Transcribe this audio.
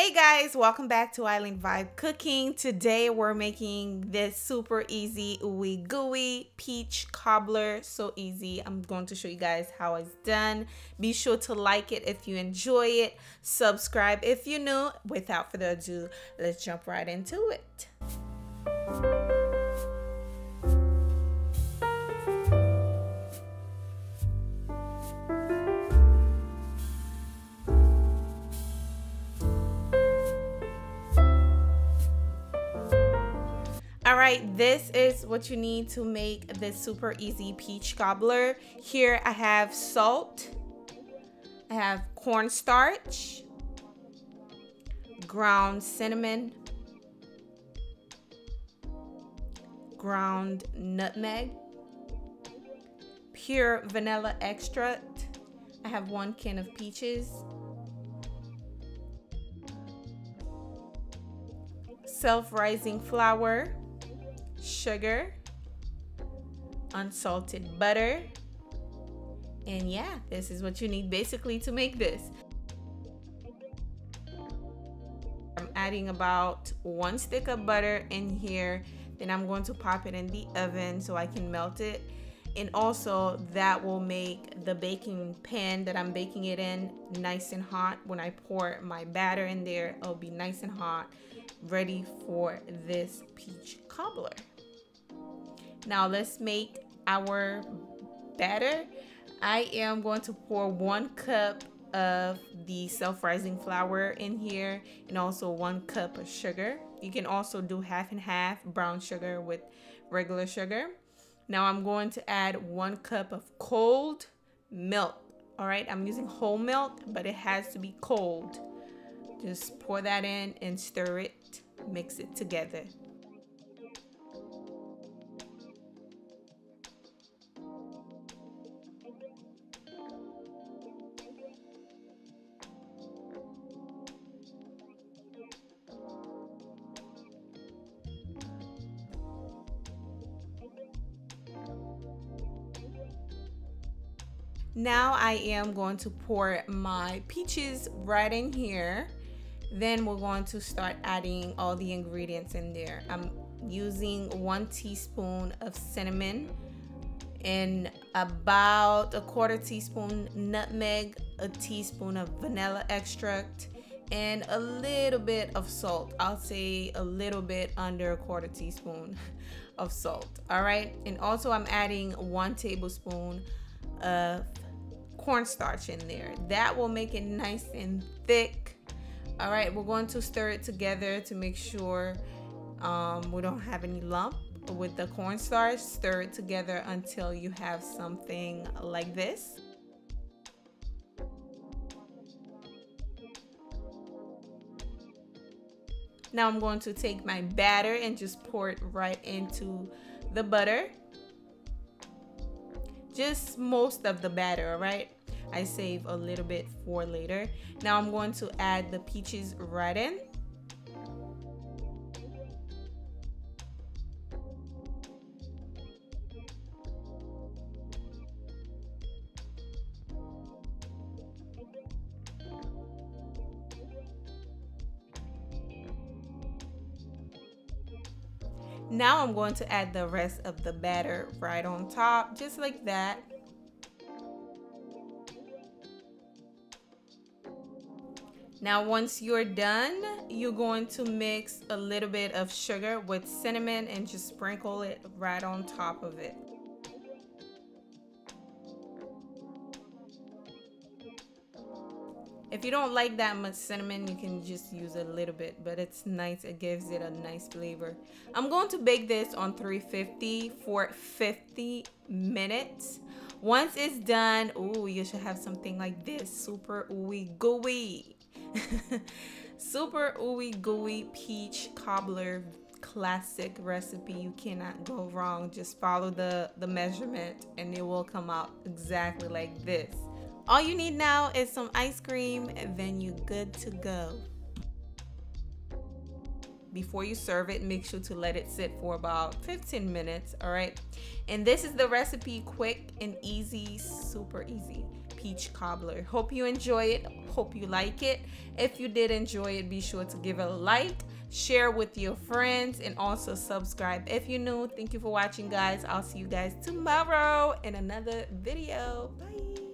Hey guys, welcome back to Island Vibe Cooking. Today we're making this super easy ooey gooey peach cobbler. So easy. I'm going to show you guys how it's done. Be sure to like it if you enjoy it. Subscribe if you're new. Without further ado, let's jump right into it. Right, this is what you need to make this super easy peach cobbler. Here I have salt, I have cornstarch, ground cinnamon, ground nutmeg, pure vanilla extract. I have one can of peaches, self-rising flour, sugar, unsalted butter, and yeah, this is what you need basically to make this. I'm adding about one stick of butter in here. Then I'm going to pop it in the oven so I can melt it. And also that will make the baking pan that I'm baking it in nice and hot. When I pour my batter in there, it'll be nice and hot, ready for this peach cobbler. Now let's make our batter. I am going to pour one cup of the self-rising flour in here and also one cup of sugar. You can also do half and half brown sugar with regular sugar. Now I'm going to add one cup of cold milk. All right, I'm using whole milk, but it has to be cold. Just pour that in and stir it, mix it together. Now I am going to pour my peaches right in here. Then we're going to start adding all the ingredients in there. I'm using one teaspoon of cinnamon and about a quarter teaspoon nutmeg, a teaspoon of vanilla extract, and a little bit of salt. I'll say a little bit under a quarter teaspoon of salt. All right. And also I'm adding one tablespoon of cornstarch in there. That will make it nice and thick. All right, we're going to stir it together to make sure um, we don't have any lump with the cornstarch. Stir it together until you have something like this. Now I'm going to take my batter and just pour it right into the butter just most of the batter, right? I save a little bit for later. Now I'm going to add the peaches right in. Now I'm going to add the rest of the batter right on top, just like that. Now once you're done, you're going to mix a little bit of sugar with cinnamon and just sprinkle it right on top of it. If you don't like that much cinnamon, you can just use a little bit, but it's nice. It gives it a nice flavor. I'm going to bake this on 350 for 50 minutes. Once it's done, ooh, you should have something like this. Super ooey gooey. Super ooey gooey peach cobbler classic recipe you cannot go wrong just follow the the measurement and it will come out exactly like this all you need now is some ice cream, and then you're good to go. Before you serve it, make sure to let it sit for about 15 minutes, all right? And this is the recipe, quick and easy, super easy. Peach cobbler. Hope you enjoy it. Hope you like it. If you did enjoy it, be sure to give it a like, share with your friends, and also subscribe if you're new. Thank you for watching, guys. I'll see you guys tomorrow in another video. Bye.